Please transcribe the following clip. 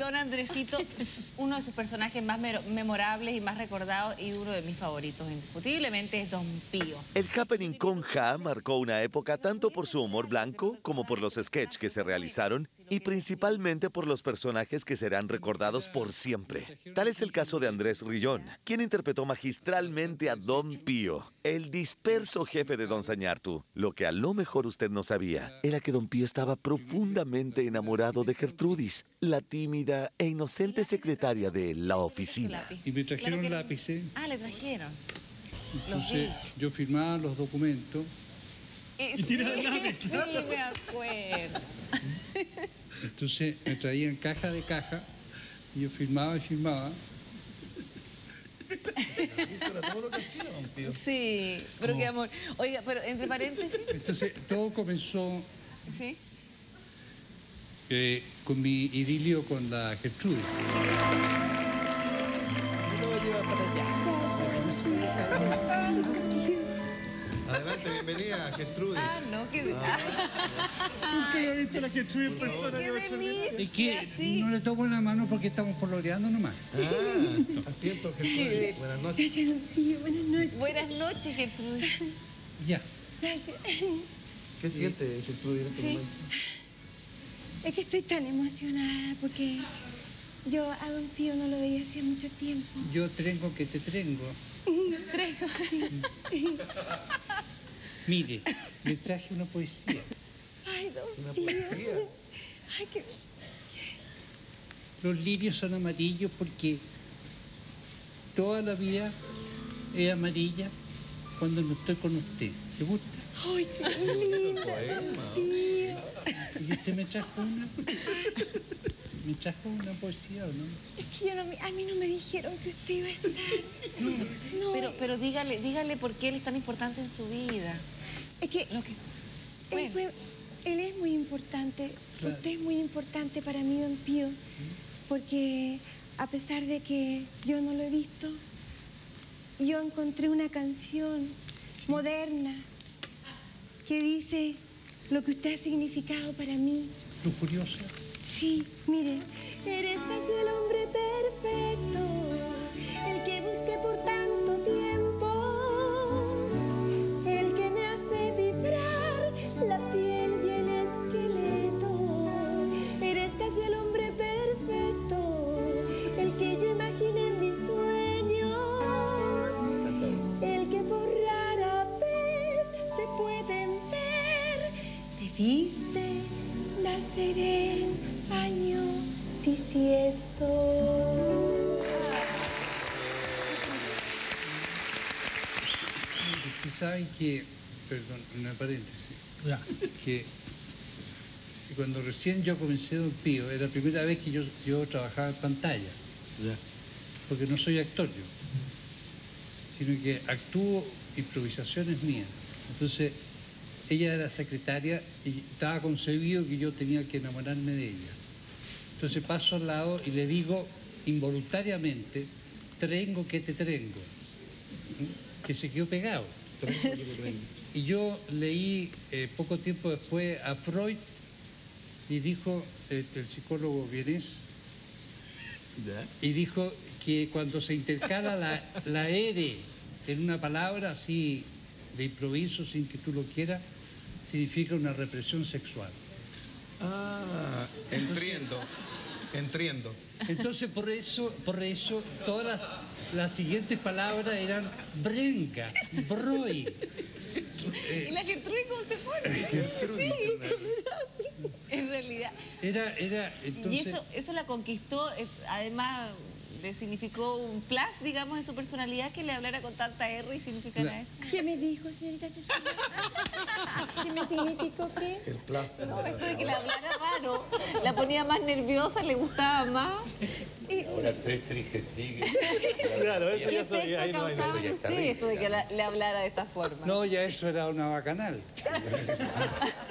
don Andresito, uno de sus personajes más memorables y más recordados y uno de mis favoritos, indiscutiblemente, es Don Pío. El Happening con Ja marcó una época tanto por su humor blanco como por los sketches que se realizaron y principalmente por los personajes que serán recordados por siempre. Tal es el caso de Andrés Rillón, quien interpretó magistralmente a Don Pío, el disperso jefe de Don Sañartu. Lo que a lo mejor usted no sabía era que Don Pío estaba profundamente enamorado de Gertrudis, la tímida e inocente secretaria de la oficina. Y me trajeron lápices. Ah, le trajeron. Entonces yo firmaba los documentos. Eh, y sí, lápiz, sí, me acuerdo. Entonces me traían caja de caja y yo firmaba y firmaba. Eso era todo lo que hacía, don Pío. Sí, pero qué amor. Oiga, pero entre paréntesis. Entonces todo comenzó. Sí. Eh, con mi idilio con la Gertrude. Yo lo voy a llevar para allá. Adelante, bienvenida, Gertrude. Ah, no, que... Ah. Nunca había visto a la Gertrude en persona. Es que no le tomo la mano porque estamos pololeando nomás. Ah, asiento, Gertrude. Buenas noches. Buenas noches. Buenas noches, Gertrude. Ya. Gracias. ¿Qué siente, Gertrude, en este momento? Es que estoy tan emocionada porque yo a Don Pío no lo veía hacía mucho tiempo. Yo trengo que te trengo. Trengo. Mire, le traje una poesía. Ay, Don ¿Una Pío. poesía? Ay, qué... Los lirios son amarillos porque toda la vida es amarilla cuando no estoy con usted. ¿Le gusta? Ay, qué linda, Don Pío. ¿Y usted me trajo una? ¿Me trajo una poesía o no? Es que yo no, me- a mí no me dijeron que usted iba a estar. No, Pero, pero dígale, dígale por qué él es tan importante en su vida. es que Lo que... él, fue, él es muy importante. Claro. Usted es muy importante para mí, Don Pío. Porque a pesar de que yo no lo he visto, yo encontré una canción moderna que dice lo que usted ha significado para mí. Lujuriosa. Sí, mire, eres casi el hombre perfecto, el que busqué por tanto Debiste nacer en año bisiesto. Ustedes saben que, perdón, una paréntesis, que cuando recién yo comencé Don Pío, era la primera vez que yo, yo trabajaba en pantalla, Ya. porque no soy actor yo, sino que actúo improvisaciones mías. Entonces, ella era secretaria y estaba concebido que yo tenía que enamorarme de ella. Entonces paso al lado y le digo involuntariamente, trengo que te trengo, ¿Mm? que se quedó pegado. Y yo leí eh, poco tiempo después a Freud y dijo, eh, el psicólogo vienés, y dijo que cuando se intercala la, la R en una palabra así de improviso sin que tú lo quieras, significa una represión sexual. Ah, entiendo. Entiendo. Entonces por eso, por eso todas las, las siguientes palabras eran brenga, broy. ¿Y la Gertrude cómo se pone? Sí. En realidad. Era, era, Y eso, eso la conquistó, eh, además le significó un plus, digamos, en su personalidad que le hablara con tanta R y significara La- esto. ¿Qué me dijo, señorita Cecilia? ¿Qué me significó qué? El placer. No, esto de que le hablara raro, la ponía más nerviosa, le gustaba más. Ahora tres tristes tigres. Claro, eso ¿Qué ya soy. efecto Ahí no hay causaba en ya está usted bien. esto de que la- le hablara de esta forma? no, ya eso era una bacanal.